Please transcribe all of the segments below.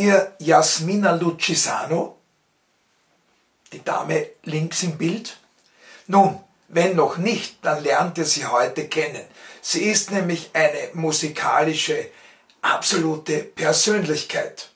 ihr Jasmina Lucisano? Die Dame links im Bild? Nun, wenn noch nicht, dann lernt ihr sie heute kennen. Sie ist nämlich eine musikalische, absolute Persönlichkeit.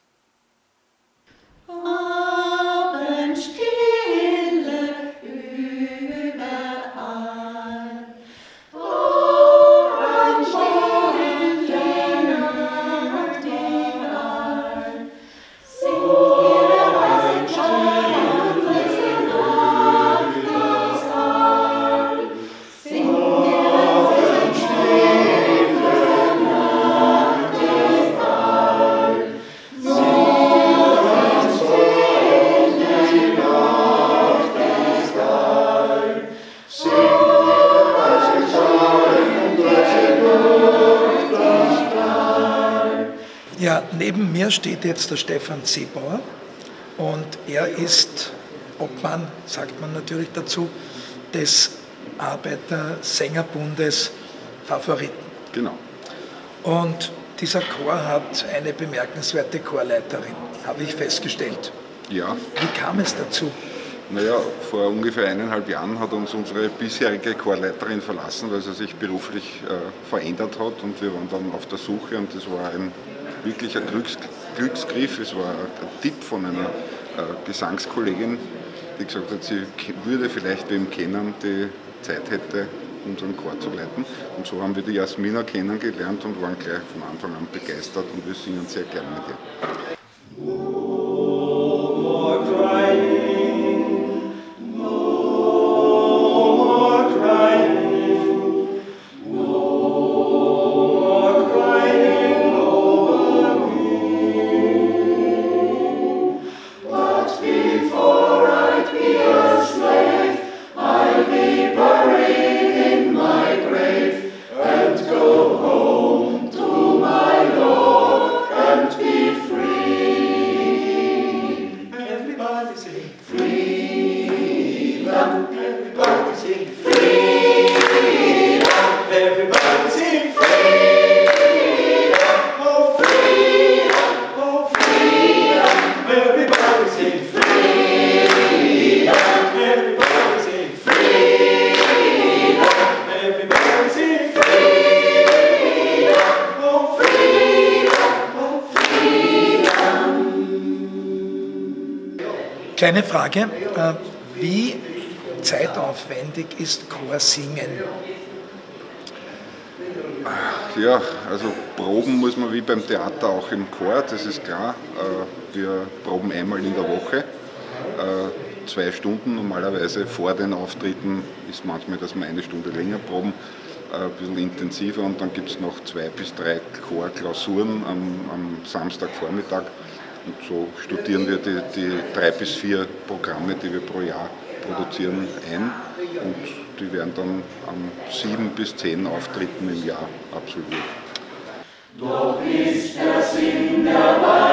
Steht jetzt der Stefan Zebauer und er ist Obmann, sagt man natürlich dazu, des Arbeiter-Sängerbundes Favoriten. Genau. Und dieser Chor hat eine bemerkenswerte Chorleiterin, habe ich festgestellt. Ja. Wie kam es dazu? Naja, vor ungefähr eineinhalb Jahren hat uns unsere bisherige Chorleiterin verlassen, weil sie sich beruflich äh, verändert hat und wir waren dann auf der Suche und das war ein wirklich ein Glücks Glücksgriff. Es war ein Tipp von einer äh, Gesangskollegin, die gesagt hat, sie würde vielleicht wem kennen, die Zeit hätte, unseren Chor zu leiten. Und so haben wir die Jasmina kennengelernt und waren gleich von Anfang an begeistert und wir singen sehr gern mit ihr. Kleine Frage, äh, wie zeitaufwendig ist Chorsingen? Ja, also proben muss man wie beim Theater auch im Chor, das ist klar. Äh, wir proben einmal in der Woche, äh, zwei Stunden normalerweise. Vor den Auftritten ist manchmal, dass wir eine Stunde länger proben, ein bisschen intensiver und dann gibt es noch zwei bis drei Chorklausuren am, am Samstagvormittag. Und so studieren wir die, die drei bis vier Programme, die wir pro Jahr produzieren, ein und die werden dann an sieben bis zehn Auftritten im Jahr absolviert. Doch ist der Sinn der Weihnachtszeit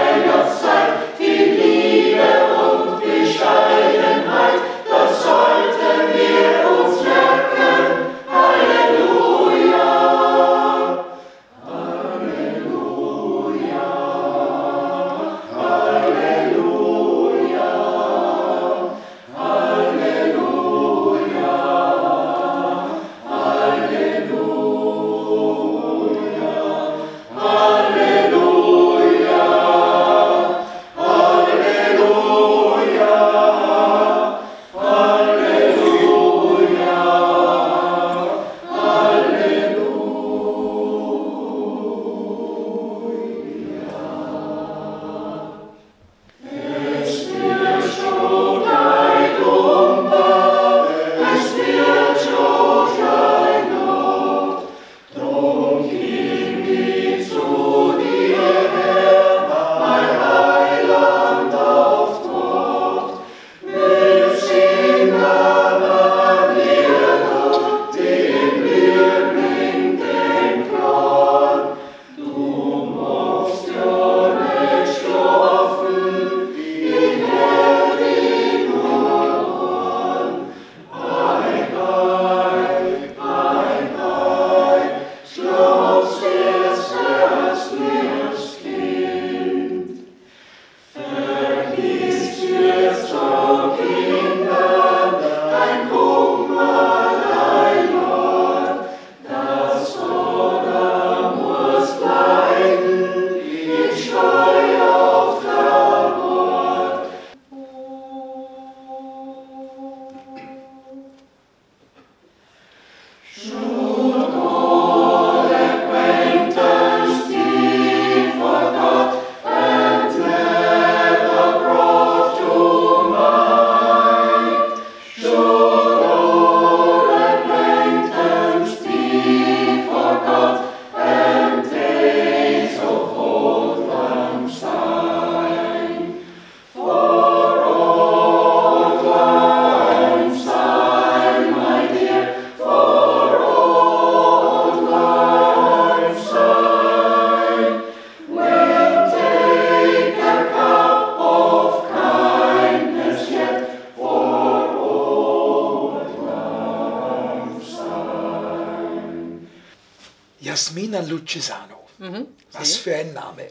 Jasmina Lucisano. Was für ein Name.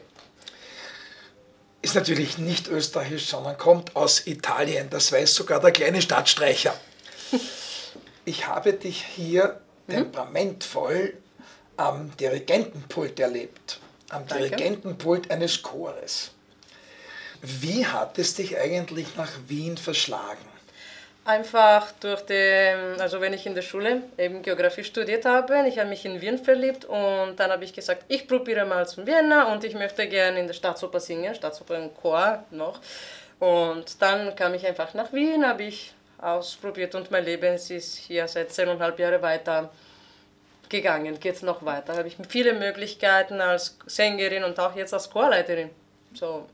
Ist natürlich nicht österreichisch, sondern kommt aus Italien. Das weiß sogar der kleine Stadtstreicher. Ich habe dich hier temperamentvoll am Dirigentenpult erlebt. Am. Dirigentenpult eines Chores. Wie hat es dich eigentlich nach Wien verschlagen? Einfach durch den, also wenn ich in der Schule eben Geografie studiert habe, ich habe mich in Wien verliebt und dann habe ich gesagt, ich probiere mal zum Vienna und ich möchte gerne in der Staatsoper singen, Staatsoper im Chor noch. Und dann kam ich einfach nach Wien, habe ich ausprobiert und mein Leben ist hier seit zehneinhalb Jahren weiter gegangen, geht noch weiter. Habe ich viele Möglichkeiten als Sängerin und auch jetzt als Chorleiterin. So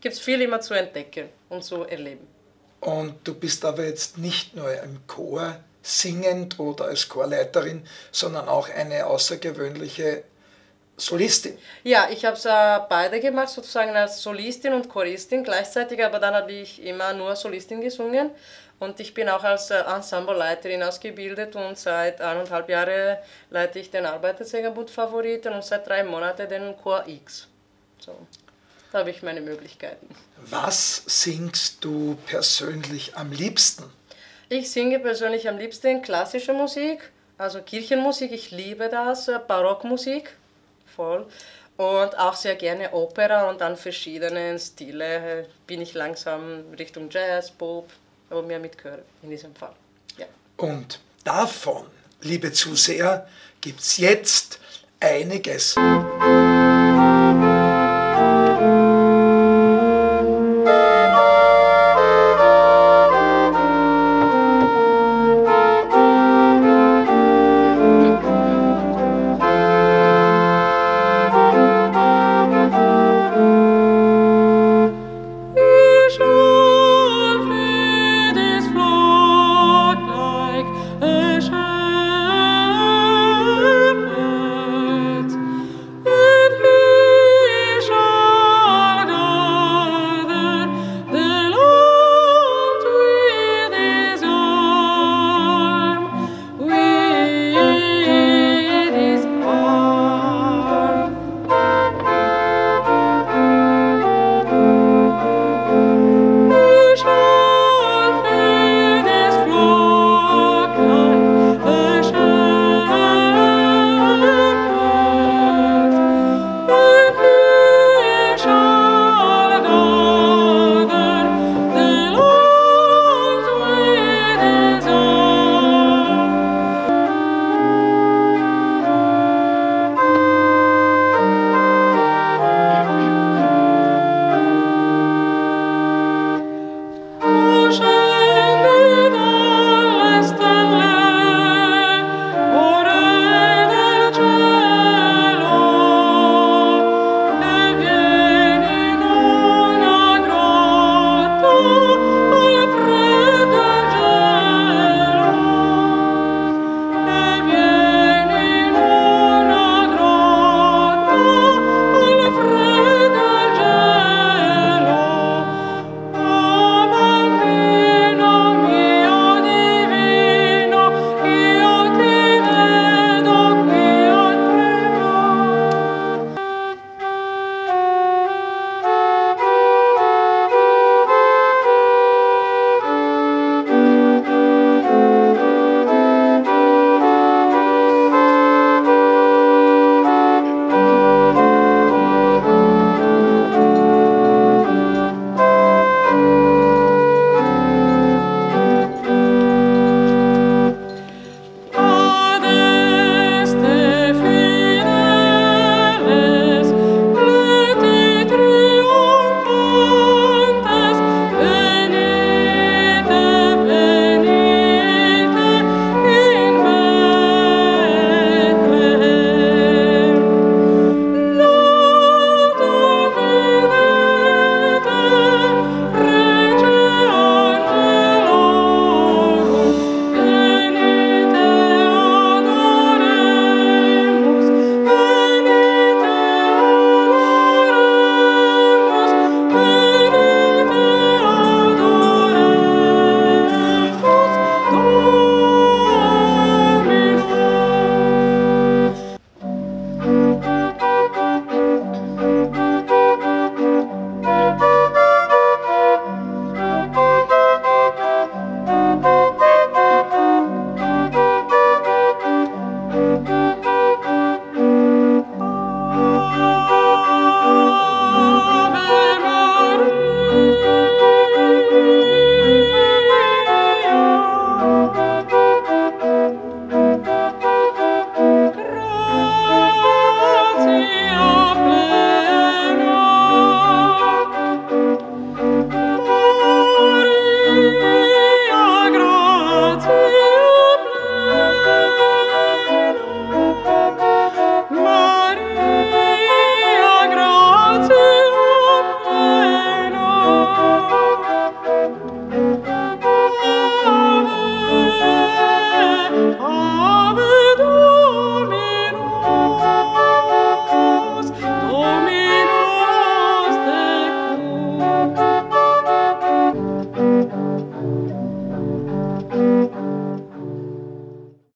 gibt es viel immer zu entdecken und zu erleben. Und du bist aber jetzt nicht nur im Chor singend oder als Chorleiterin, sondern auch eine außergewöhnliche Solistin. Ja, ich habe es äh, beide gemacht, sozusagen als Solistin und Choristin gleichzeitig, aber dann habe ich immer nur Solistin gesungen. Und ich bin auch als äh, Ensembleleiterin ausgebildet und seit eineinhalb Jahren leite ich den Arbeitersängerbund Favoriten und seit drei Monaten den Chor X. So, da habe ich meine Möglichkeiten. Was singst du persönlich am liebsten? Ich singe persönlich am liebsten klassische Musik, also Kirchenmusik, ich liebe das, äh, Barockmusik, voll. Und auch sehr gerne Opera und dann verschiedenen Stile bin ich langsam Richtung Jazz, Pop, aber mehr mit Chör in diesem Fall. Ja. Und davon, liebe Zuseher, gibt es jetzt einiges. Ich